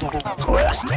Quest.